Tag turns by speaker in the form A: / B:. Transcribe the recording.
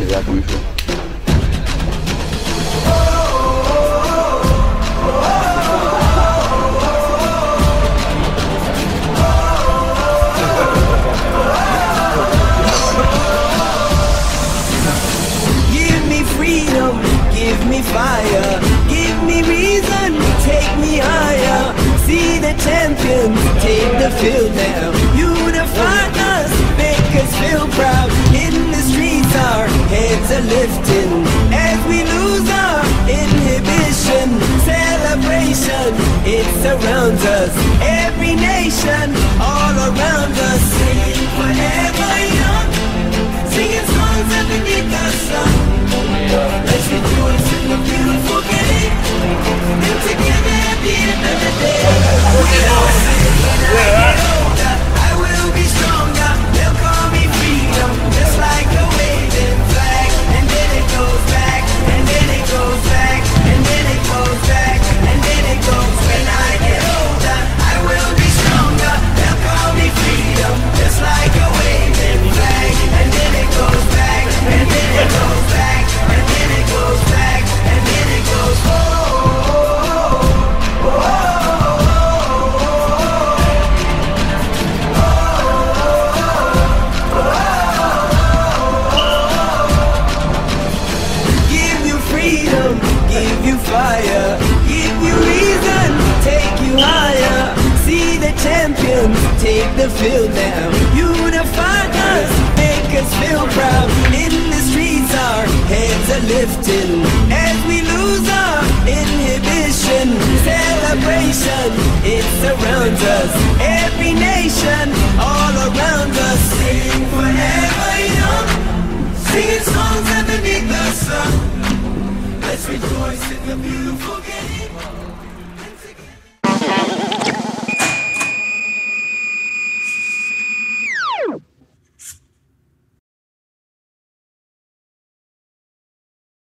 A: Give me freedom, give me fire, give me reason, take me higher. See the champions take the field now. Heads are lifting as we lose our inhibition. Celebration, it surrounds us. Every nation, all around us. Sing forever young. Singing songs underneath the sun. Let's rejoice in the beautiful game. And together at the end of the day, freedom, give you fire, give you reason, take you higher. See the champions take the field now. Unify us, make us feel proud. In the streets, our heads are lifting as we lose our inhibition. Celebration, it surrounds us. Every nation, rejoice in the beautiful game.